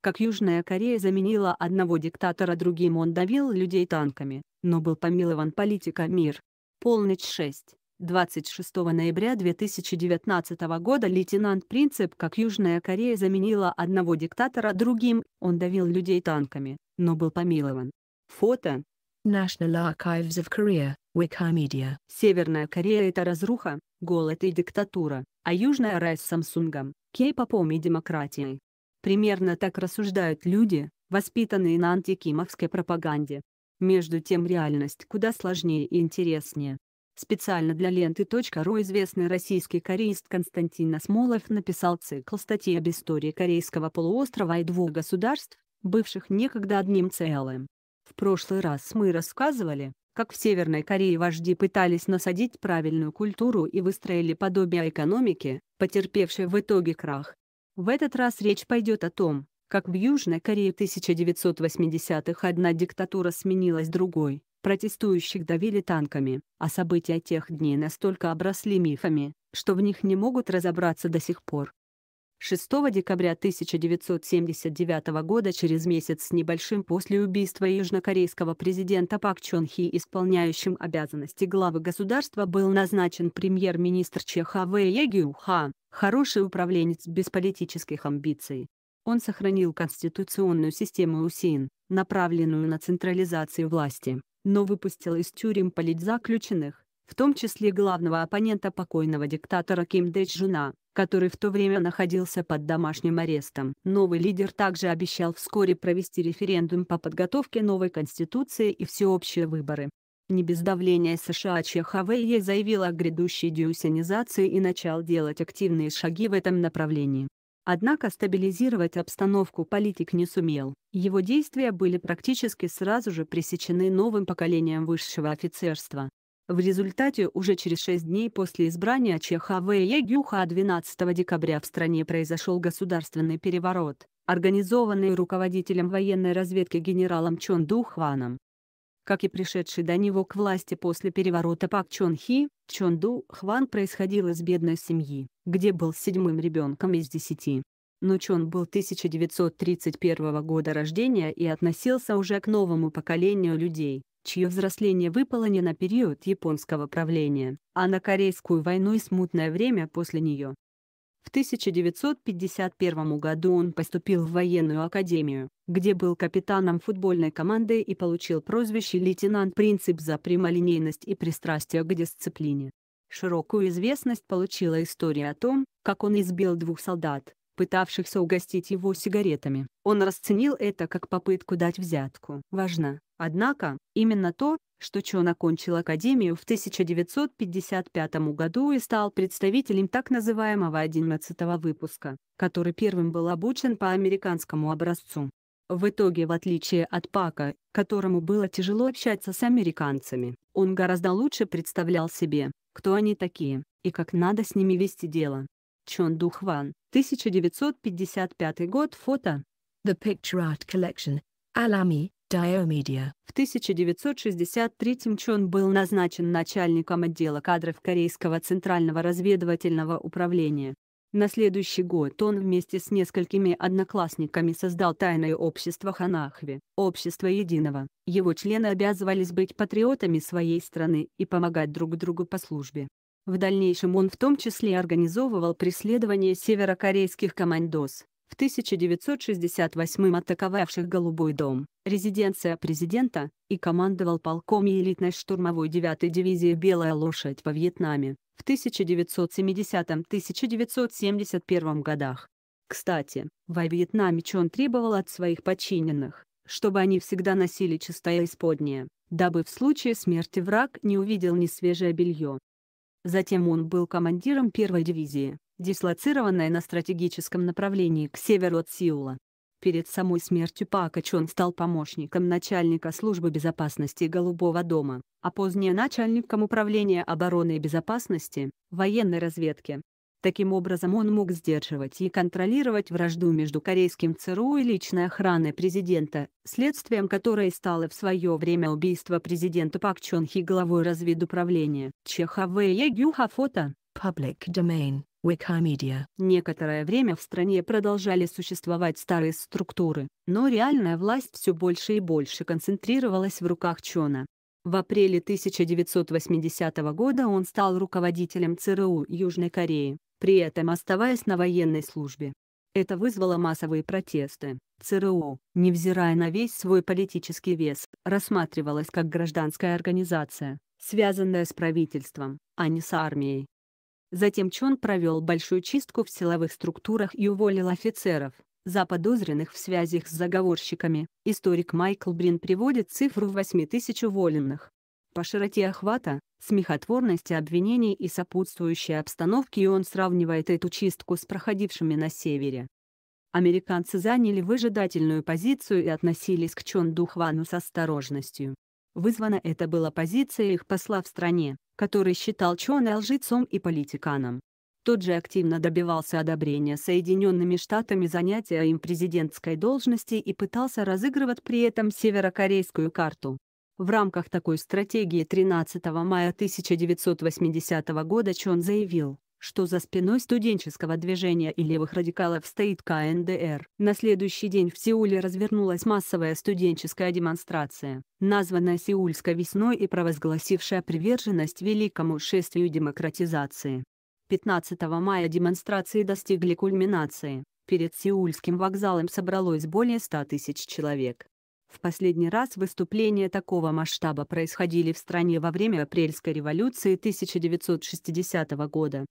как Южная Корея заменила одного диктатора другим он давил людей танками, но был помилован политика мир. Полночь 6. 26 ноября 2019 года лейтенант Принцип как Южная Корея заменила одного диктатора другим, он давил людей танками, но был помилован. Фото. National Archives of Korea, Wikimedia. Северная Корея – это разруха, голод и диктатура, а Южная – рай с Самсунгом, кей-попом и демократией. Примерно так рассуждают люди, воспитанные на антикимовской пропаганде. Между тем реальность куда сложнее и интереснее. Специально для ленты.ру известный российский кореист Константин Осмолов написал цикл статей об истории Корейского полуострова и двух государств, бывших некогда одним целым. В прошлый раз мы рассказывали, как в Северной Корее вожди пытались насадить правильную культуру и выстроили подобие экономики, потерпевшей в итоге крах. В этот раз речь пойдет о том, как в Южной Корее 1980-х одна диктатура сменилась другой, Протестующих давили танками, а события тех дней настолько обросли мифами, что в них не могут разобраться до сих пор. 6 декабря 1979 года через месяц с небольшим после убийства южнокорейского президента Пак Чон Хи исполняющим обязанности главы государства был назначен премьер-министр Чеха Вэя Гюха, хороший управленец без политических амбиций. Он сохранил конституционную систему УСИН, направленную на централизацию власти но выпустил из тюрем политзаключенных, в том числе главного оппонента покойного диктатора Ким Дэ Чжуна, который в то время находился под домашним арестом. Новый лидер также обещал вскоре провести референдум по подготовке новой конституции и всеобщие выборы. Не без давления США Чехавейе заявил о грядущей дюсинизации и начал делать активные шаги в этом направлении. Однако стабилизировать обстановку политик не сумел. Его действия были практически сразу же пресечены новым поколением высшего офицерства. В результате уже через шесть дней после избрания Чеха В. Гюха 12 декабря в стране произошел государственный переворот, организованный руководителем военной разведки генералом Чон Ду Хваном как и пришедший до него к власти после переворота Пак Чон Хи, Чон Ду Хван происходил из бедной семьи, где был седьмым ребенком из десяти. Но Чон был 1931 года рождения и относился уже к новому поколению людей, чье взросление выпало не на период японского правления, а на Корейскую войну и смутное время после нее. В 1951 году он поступил в военную академию, где был капитаном футбольной команды и получил прозвище «Лейтенант Принцип» за прямолинейность и пристрастие к дисциплине. Широкую известность получила история о том, как он избил двух солдат, пытавшихся угостить его сигаретами. Он расценил это как попытку дать взятку. Важно, однако, именно то, что Чон окончил академию в 1955 году и стал представителем так называемого 11 выпуска, который первым был обучен по американскому образцу. В итоге, в отличие от Пака, которому было тяжело общаться с американцами, он гораздо лучше представлял себе, кто они такие, и как надо с ними вести дело. Чон Духван, 1955 год, фото. The Picture Art Collection, Alami, Diomedia. В 1963 Чон был назначен начальником отдела кадров Корейского Центрального разведывательного управления. На следующий год он вместе с несколькими одноклассниками создал тайное общество Ханахви, общество единого. Его члены обязывались быть патриотами своей страны и помогать друг другу по службе. В дальнейшем он в том числе организовывал преследование северокорейских командос, в 1968 атаковавших Голубой дом, резиденция президента, и командовал полком элитной штурмовой 9-й дивизии «Белая лошадь» во Вьетнаме в 1970-1971 годах. Кстати, во Вьетнаме Чон требовал от своих подчиненных, чтобы они всегда носили чистое исподнее, дабы в случае смерти враг не увидел ни свежее белье. Затем он был командиром первой дивизии, дислоцированная на стратегическом направлении к северу от Сеула. Перед самой смертью Пака Чон стал помощником начальника службы безопасности Голубого дома, а позднее начальником управления обороны и безопасности, военной разведки. Таким образом он мог сдерживать и контролировать вражду между корейским ЦРУ и личной охраной президента, следствием которой стало в свое время убийство президента Пак Чон Хи главой разведуправления Чеха Вэя Гюха фото. Public Domain Wikimedia. Некоторое время в стране продолжали существовать старые структуры, но реальная власть все больше и больше концентрировалась в руках Чона. В апреле 1980 года он стал руководителем ЦРУ Южной Кореи, при этом оставаясь на военной службе. Это вызвало массовые протесты. ЦРУ, невзирая на весь свой политический вес, рассматривалась как гражданская организация, связанная с правительством, а не с армией. Затем Чон провел большую чистку в силовых структурах и уволил офицеров, заподозренных в связях с заговорщиками. Историк Майкл Брин приводит цифру в 8 тысяч уволенных. По широте охвата, смехотворности обвинений и сопутствующей обстановки он сравнивает эту чистку с проходившими на севере. Американцы заняли выжидательную позицию и относились к Чон Духвану с осторожностью. Вызвано это было позицией их посла в стране, который считал Чона лжецом и политиканом. Тот же активно добивался одобрения Соединенными Штатами занятия им президентской должности и пытался разыгрывать при этом северокорейскую карту. В рамках такой стратегии 13 мая 1980 года Чон заявил, что за спиной студенческого движения и левых радикалов стоит КНДР. На следующий день в Сеуле развернулась массовая студенческая демонстрация, названная Сеульской весной и провозгласившая приверженность великому шествию демократизации. 15 мая демонстрации достигли кульминации. Перед Сеульским вокзалом собралось более 100 тысяч человек. В последний раз выступления такого масштаба происходили в стране во время Апрельской революции 1960 года.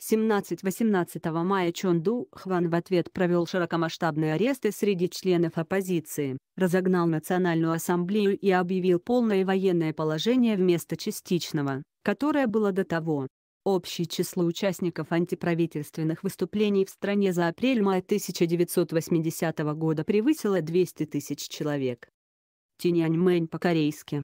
17-18 мая Чон Ду Хван в ответ провел широкомасштабные аресты среди членов оппозиции, разогнал Национальную ассамблею и объявил полное военное положение вместо частичного, которое было до того. Общее число участников антиправительственных выступлений в стране за апрель-май 1980 года превысило 200 тысяч человек. Тиньаньмэнь по-корейски.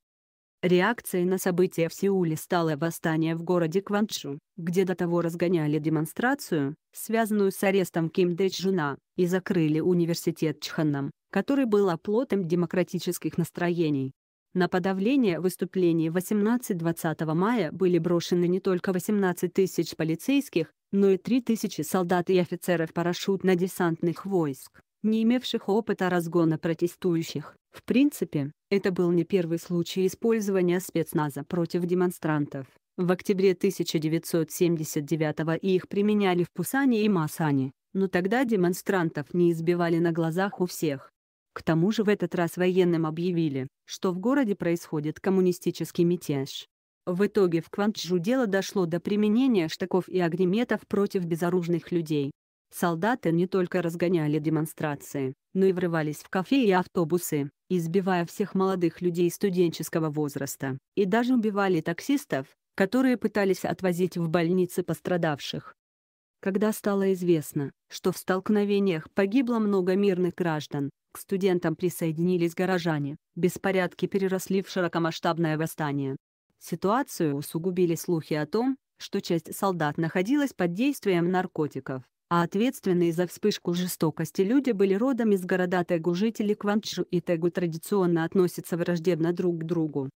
Реакцией на события в Сеуле стало восстание в городе Кванчжу, где до того разгоняли демонстрацию, связанную с арестом Ким Дэчжуна, и закрыли университет Чханнам, который был оплотом демократических настроений. На подавление выступлений 18-20 мая были брошены не только 18 тысяч полицейских, но и 3 тысячи солдат и офицеров парашютно-десантных войск, не имевших опыта разгона протестующих. В принципе, это был не первый случай использования спецназа против демонстрантов. В октябре 1979 их применяли в Пусане и Масане, но тогда демонстрантов не избивали на глазах у всех. К тому же в этот раз военным объявили, что в городе происходит коммунистический мятеж. В итоге в Кванчжу дело дошло до применения штыков и огнеметов против безоружных людей. Солдаты не только разгоняли демонстрации, но и врывались в кафе и автобусы, избивая всех молодых людей студенческого возраста, и даже убивали таксистов, которые пытались отвозить в больницы пострадавших. Когда стало известно, что в столкновениях погибло много мирных граждан, к студентам присоединились горожане, беспорядки переросли в широкомасштабное восстание. Ситуацию усугубили слухи о том, что часть солдат находилась под действием наркотиков а ответственные за вспышку жестокости люди были родом из города Тегу. Жители Кванчжу и Тегу традиционно относятся враждебно друг к другу.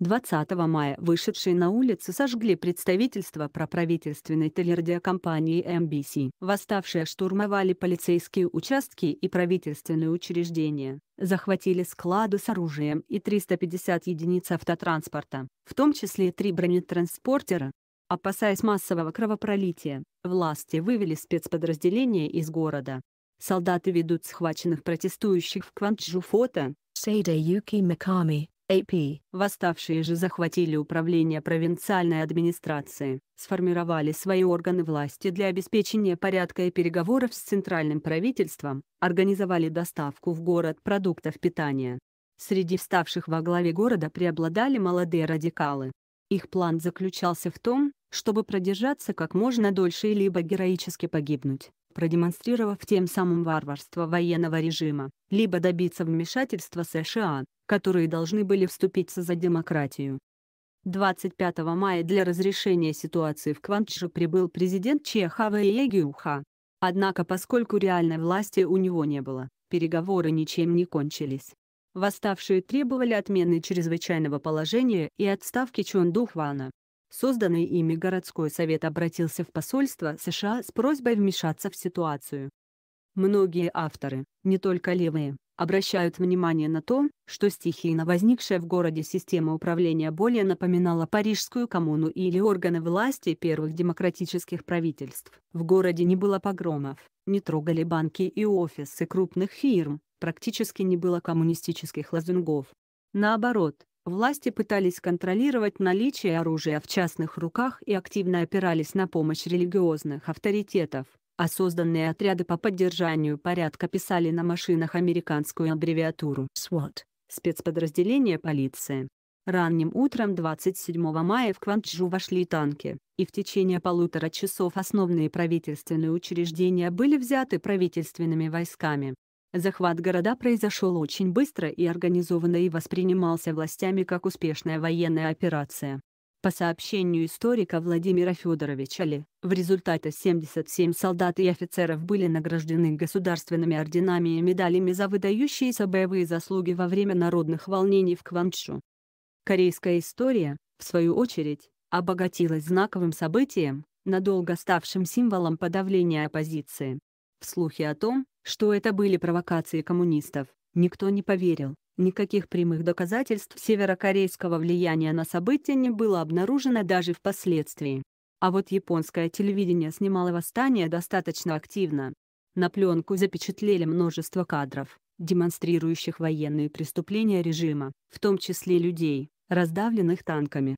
20 мая вышедшие на улицы сожгли представительство проправительственной телерадиокомпании MBC. Восставшие штурмовали полицейские участки и правительственные учреждения, захватили склады с оружием и 350 единиц автотранспорта, в том числе три бронетранспортера, Опасаясь массового кровопролития, власти вывели спецподразделения из города. Солдаты ведут схваченных протестующих в Кванчжу фото. Сейда Юки Миками, AP. Восставшие же захватили управление провинциальной администрации, сформировали свои органы власти для обеспечения порядка и переговоров с центральным правительством, организовали доставку в город продуктов питания. Среди вставших во главе города преобладали молодые радикалы. Их план заключался в том, чтобы продержаться как можно дольше и либо героически погибнуть, продемонстрировав тем самым варварство военного режима, либо добиться вмешательства США, которые должны были вступиться за демократию. 25 мая для разрешения ситуации в Кванчжу прибыл президент Чехова Егиуха. Однако поскольку реальной власти у него не было, переговоры ничем не кончились. Восставшие требовали отмены чрезвычайного положения и отставки Чон Духвана. Созданный ими городской совет обратился в посольство США с просьбой вмешаться в ситуацию. Многие авторы, не только левые, обращают внимание на то, что стихийно возникшая в городе система управления более напоминала Парижскую коммуну или органы власти первых демократических правительств. В городе не было погромов, не трогали банки и офисы крупных фирм, практически не было коммунистических лозунгов. Наоборот, власти пытались контролировать наличие оружия в частных руках и активно опирались на помощь религиозных авторитетов, а созданные отряды по поддержанию порядка писали на машинах американскую аббревиатуру SWAT – спецподразделение полиции. Ранним утром 27 мая в Кванчжу вошли танки, и в течение полутора часов основные правительственные учреждения были взяты правительственными войсками. Захват города произошел очень быстро и организованно и воспринимался властями как успешная военная операция. По сообщению историка Владимира Федоровича Ли, в результате 77 солдат и офицеров были награждены государственными орденами и медалями за выдающиеся боевые заслуги во время народных волнений в Кванчжу. Корейская история, в свою очередь, обогатилась знаковым событием, надолго ставшим символом подавления оппозиции. В слухи о том, что это были провокации коммунистов, никто не поверил. Никаких прямых доказательств северокорейского влияния на события не было обнаружено даже впоследствии. А вот японское телевидение снимало восстание достаточно активно. На пленку запечатлели множество кадров, демонстрирующих военные преступления режима, в том числе людей, раздавленных танками.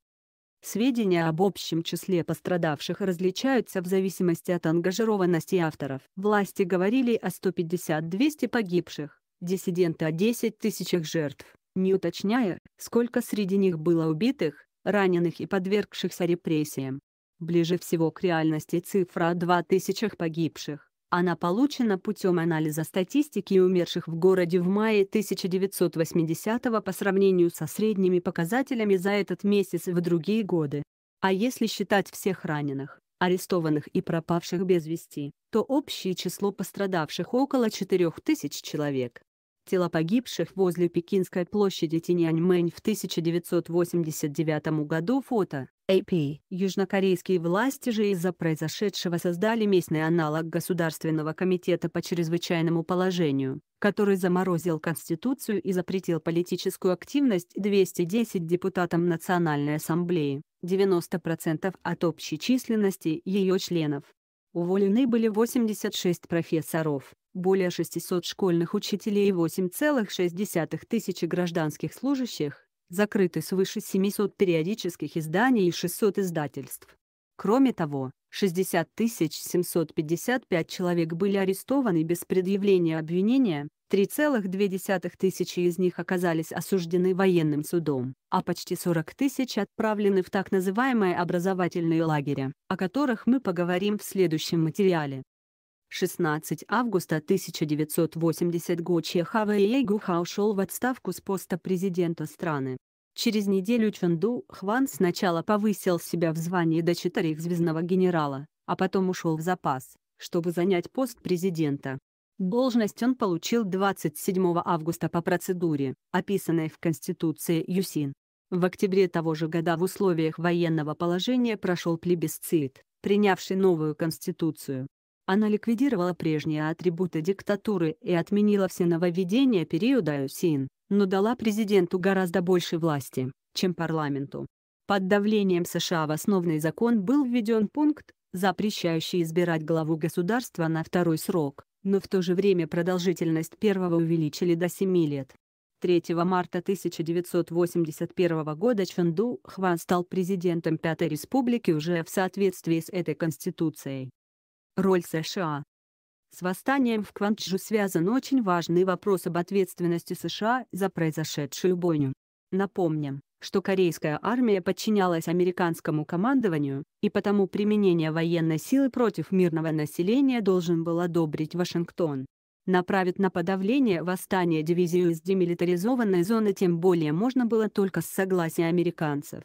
Сведения об общем числе пострадавших различаются в зависимости от ангажированности авторов. Власти говорили о 150-200 погибших, диссиденты о 10 тысячах жертв, не уточняя, сколько среди них было убитых, раненых и подвергшихся репрессиям. Ближе всего к реальности цифра о 2 тысячах погибших. Она получена путем анализа статистики умерших в городе в мае 1980 по сравнению со средними показателями за этот месяц в другие годы. А если считать всех раненых, арестованных и пропавших без вести, то общее число пострадавших около 4000 человек. Тела погибших возле Пекинской площади Тиньаньмэнь в 1989 году фото. AP. Южнокорейские власти же из-за произошедшего создали местный аналог Государственного комитета по чрезвычайному положению, который заморозил Конституцию и запретил политическую активность 210 депутатам Национальной Ассамблеи, 90% от общей численности ее членов. Уволены были 86 профессоров, более 600 школьных учителей и 8,6 тысячи гражданских служащих, закрыты свыше 700 периодических изданий и 600 издательств. Кроме того, 60 755 человек были арестованы без предъявления обвинения, 3,2 тысячи из них оказались осуждены военным судом, а почти 40 тысяч отправлены в так называемые образовательные лагеря, о которых мы поговорим в следующем материале. 16 августа 1980 Го Чехава Гуха ушел в отставку с поста президента страны. Через неделю Чонду Хван сначала повысил себя в звании до четырехзвездного генерала, а потом ушел в запас, чтобы занять пост президента. Должность он получил 27 августа по процедуре, описанной в Конституции ЮСИН. В октябре того же года в условиях военного положения прошел плебисцит, принявший новую Конституцию. Она ликвидировала прежние атрибуты диктатуры и отменила все нововведения периода ЮСИН, но дала президенту гораздо больше власти, чем парламенту. Под давлением США в основной закон был введен пункт, запрещающий избирать главу государства на второй срок но в то же время продолжительность первого увеличили до 7 лет. 3 марта 1981 года Чонду Хван стал президентом Пятой Республики уже в соответствии с этой конституцией. Роль США С восстанием в Кванчжу связан очень важный вопрос об ответственности США за произошедшую бойню. Напомним, что корейская армия подчинялась американскому командованию, и потому применение военной силы против мирного населения должен был одобрить Вашингтон. Направить на подавление восстания дивизию из демилитаризованной зоны тем более можно было только с согласия американцев.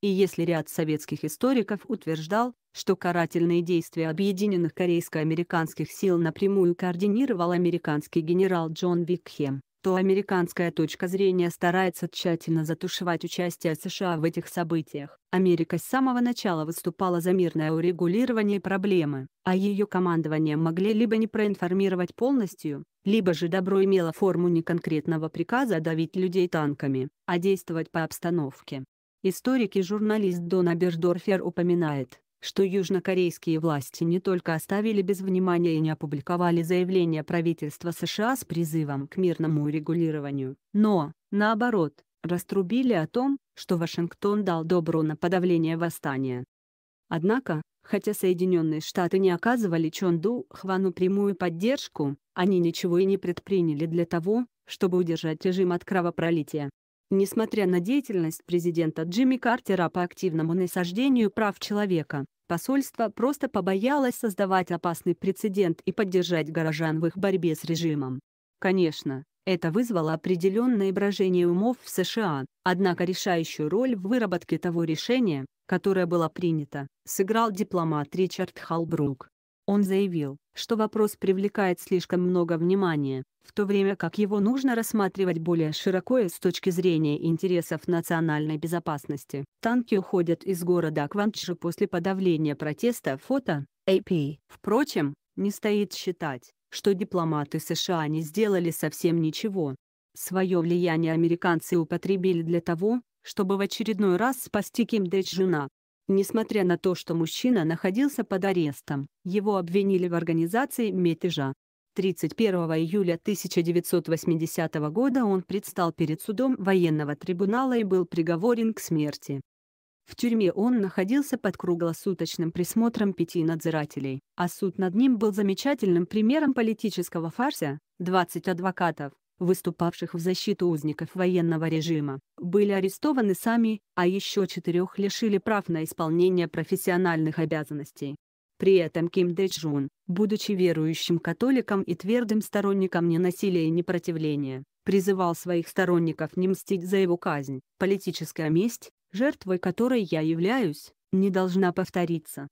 И если ряд советских историков утверждал, что карательные действия объединенных корейско-американских сил напрямую координировал американский генерал Джон Викхем, что американская точка зрения старается тщательно затушевать участие США в этих событиях. Америка с самого начала выступала за мирное урегулирование проблемы, а ее командование могли либо не проинформировать полностью, либо же добро имело форму не конкретного приказа давить людей танками, а действовать по обстановке. Историк и журналист Дон Абердорфер упоминает, что южнокорейские власти не только оставили без внимания и не опубликовали заявление правительства США с призывом к мирному урегулированию, но, наоборот, раструбили о том, что Вашингтон дал добро на подавление восстания. Однако, хотя Соединенные Штаты не оказывали Чонду Хвану прямую поддержку, они ничего и не предприняли для того, чтобы удержать режим от кровопролития. Несмотря на деятельность президента Джимми Картера по активному насаждению прав человека, посольство просто побоялось создавать опасный прецедент и поддержать горожан в их борьбе с режимом. Конечно, это вызвало определенное брожение умов в США, однако решающую роль в выработке того решения, которое было принято, сыграл дипломат Ричард Халбрук. Он заявил, что вопрос привлекает слишком много внимания, в то время как его нужно рассматривать более широко и с точки зрения интересов национальной безопасности. Танки уходят из города Кванчжу после подавления протеста фото AP. Впрочем, не стоит считать, что дипломаты США не сделали совсем ничего. Свое влияние американцы употребили для того, чтобы в очередной раз спасти Ким Дэджуна, Несмотря на то, что мужчина находился под арестом, его обвинили в организации мятежа. 31 июля 1980 года он предстал перед судом военного трибунала и был приговорен к смерти. В тюрьме он находился под круглосуточным присмотром пяти надзирателей, а суд над ним был замечательным примером политического фарса. 20 адвокатов, выступавших в защиту узников военного режима, были арестованы сами, а еще четырех лишили прав на исполнение профессиональных обязанностей. При этом Ким Дэджун, будучи верующим католиком и твердым сторонником ненасилия и непротивления, призывал своих сторонников не мстить за его казнь. Политическая месть, жертвой которой я являюсь, не должна повториться.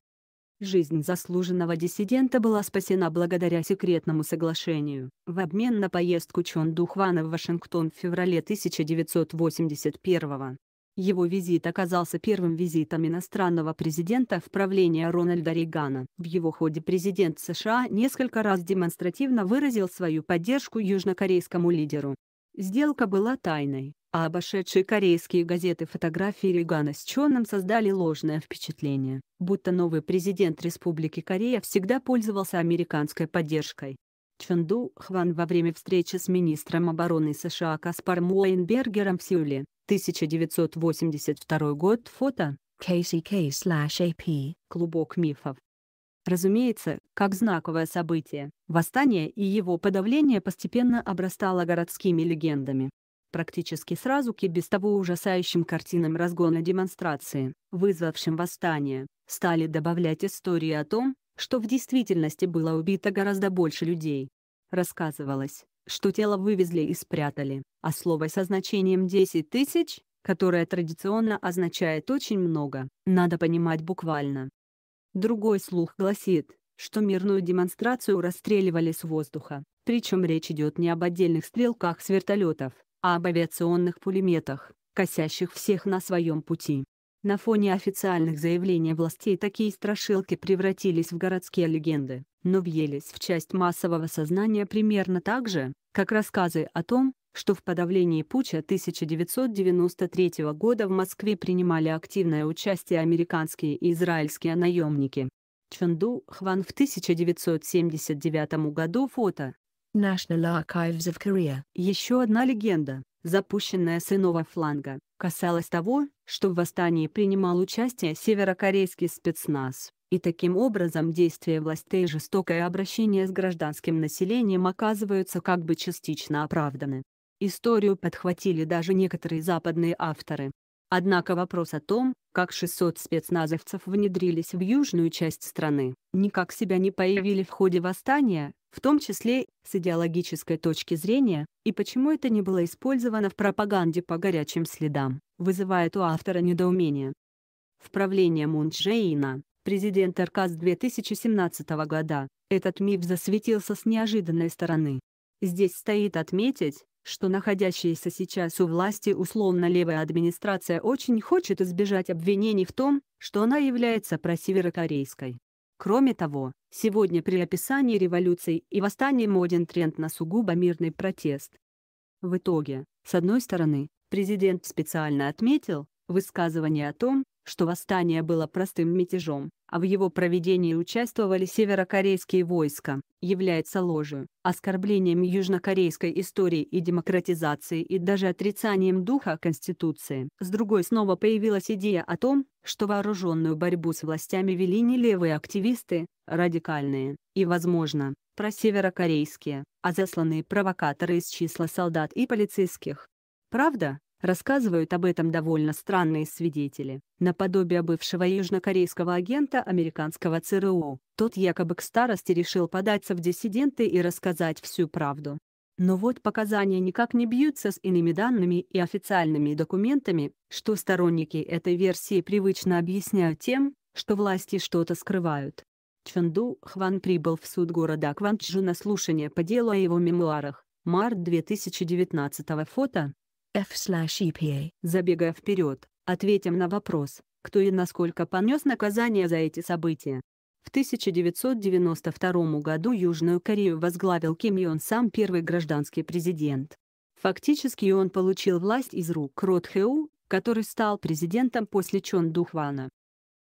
Жизнь заслуженного диссидента была спасена благодаря секретному соглашению. В обмен на поездку Чон Духвана в Вашингтон в феврале 1981 его визит оказался первым визитом иностранного президента в правление Рональда Рейгана. В его ходе президент США несколько раз демонстративно выразил свою поддержку южнокорейскому лидеру. Сделка была тайной, а обошедшие корейские газеты фотографии Регана с Чоном создали ложное впечатление, будто новый президент Республики Корея всегда пользовался американской поддержкой. Чонду Хван во время встречи с министром обороны США Каспаром Уэйнбергером в Сеуле, 1982 год, фото, KCK/AP, клубок мифов. Разумеется, как знаковое событие, восстание и его подавление постепенно обрастало городскими легендами практически сразу к и без того ужасающим картинам разгона демонстрации, вызвавшим восстание, стали добавлять истории о том, что в действительности было убито гораздо больше людей. Рассказывалось, что тело вывезли и спрятали, а слово со значением 10 тысяч, которое традиционно означает «очень много», надо понимать буквально. Другой слух гласит, что мирную демонстрацию расстреливали с воздуха, причем речь идет не об отдельных стрелках с вертолетов, а об авиационных пулеметах, косящих всех на своем пути. На фоне официальных заявлений властей такие страшилки превратились в городские легенды, но въелись в часть массового сознания примерно так же, как рассказы о том, что в подавлении путча 1993 года в Москве принимали активное участие американские и израильские наемники. Чонду Хван в 1979 году фото, National Archives of Korea. Еще одна легенда, запущенная с иного фланга, касалась того, что в восстании принимал участие северокорейский спецназ, и таким образом действия властей и жестокое обращение с гражданским населением оказываются как бы частично оправданы. Историю подхватили даже некоторые западные авторы. Однако вопрос о том, как 600 спецназовцев внедрились в южную часть страны, никак себя не появили в ходе восстания, в том числе с идеологической точки зрения, и почему это не было использовано в пропаганде по горячим следам, вызывает у автора недоумение. В правлении Мун Чжэина, президент РК с 2017 года, этот миф засветился с неожиданной стороны. Здесь стоит отметить, что находящаяся сейчас у власти условно-левая администрация очень хочет избежать обвинений в том, что она является просеверокорейской. Кроме того, сегодня при описании революций и восстаний моден тренд на сугубо мирный протест. В итоге, с одной стороны, президент специально отметил высказывание о том, что восстание было простым мятежом, а в его проведении участвовали северокорейские войска, является ложью, оскорблением южнокорейской истории и демократизации и даже отрицанием духа Конституции. С другой снова появилась идея о том, что вооруженную борьбу с властями вели не левые активисты, радикальные, и, возможно, просеверокорейские, а засланные провокаторы из числа солдат и полицейских. Правда, Рассказывают об этом довольно странные свидетели, наподобие бывшего южнокорейского агента американского ЦРУ. Тот якобы к старости решил податься в диссиденты и рассказать всю правду. Но вот показания никак не бьются с иными данными и официальными документами, что сторонники этой версии привычно объясняют тем, что власти что-то скрывают. Чонду Хван прибыл в суд города Кванчжу на слушание по делу о его мемуарах. Март 2019 фото F/EPA. Забегая вперед, ответим на вопрос, кто и насколько понес наказание за эти события. В 1992 году Южную Корею возглавил Ким Йон Сам первый гражданский президент. Фактически он получил власть из рук Рот Хэу, который стал президентом после Чон Духвана.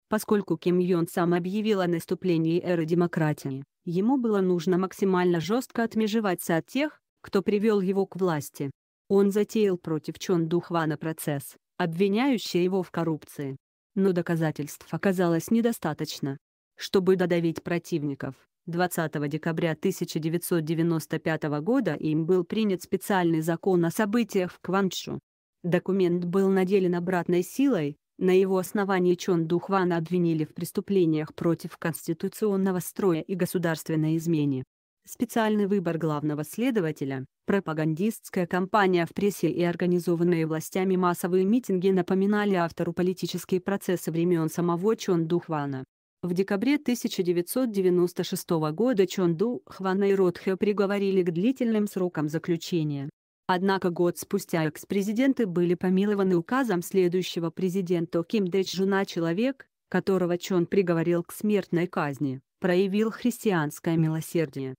Поскольку Ким Йон Сам объявил о наступлении эры демократии, ему было нужно максимально жестко отмежеваться от тех, кто привел его к власти. Он затеял против Чон Духвана процесс, обвиняющий его в коррупции. Но доказательств оказалось недостаточно. Чтобы додавить противников, 20 декабря 1995 года им был принят специальный закон о событиях в Кванчжу. Документ был наделен обратной силой, на его основании Чон Духвана обвинили в преступлениях против конституционного строя и государственной измене. Специальный выбор главного следователя, пропагандистская кампания в прессе и организованные властями массовые митинги напоминали автору политические процессы времен самого Чон Ду Хвана. В декабре 1996 года Чон Ду Хвана и Ротхе приговорили к длительным срокам заключения. Однако год спустя экс-президенты были помилованы указом следующего президента Ким Дэчжуна человек, которого Чон приговорил к смертной казни, проявил христианское милосердие.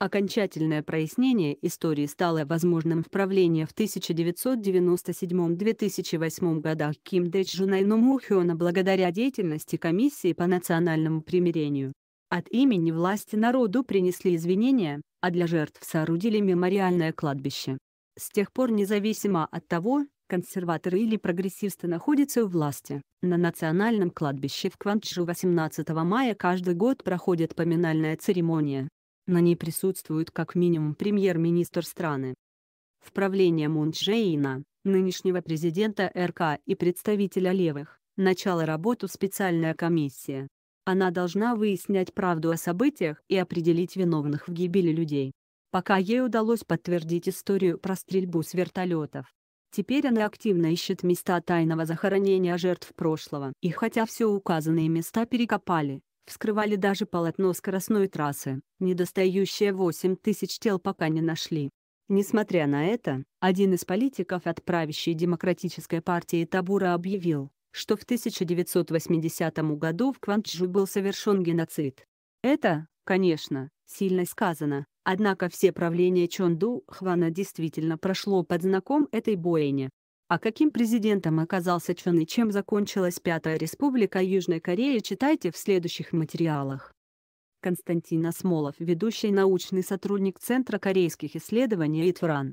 Окончательное прояснение истории стало возможным в правлении в 1997-2008 годах Ким Дэчжуна и Номухёна благодаря деятельности Комиссии по национальному примирению. От имени власти народу принесли извинения, а для жертв соорудили мемориальное кладбище. С тех пор независимо от того, консерваторы или прогрессисты находятся у власти, на национальном кладбище в Кванчжу 18 мая каждый год проходит поминальная церемония. На ней присутствует как минимум премьер-министр страны. В правление Мун Чжэина, нынешнего президента РК и представителя левых, начала работу специальная комиссия. Она должна выяснять правду о событиях и определить виновных в гибели людей. Пока ей удалось подтвердить историю про стрельбу с вертолетов. Теперь она активно ищет места тайного захоронения жертв прошлого. И хотя все указанные места перекопали, Вскрывали даже полотно скоростной трассы, недостающее 8 тысяч тел пока не нашли. Несмотря на это, один из политиков от правящей демократической партии Табура объявил, что в 1980 году в Кванчжу был совершен геноцид. Это, конечно, сильно сказано, однако все правление Чонду Хвана действительно прошло под знаком этой бойни. А каким президентом оказался Чон и чем закончилась Пятая Республика Южной Кореи читайте в следующих материалах. Константин Осмолов, ведущий научный сотрудник Центра корейских исследований ИТВРАН.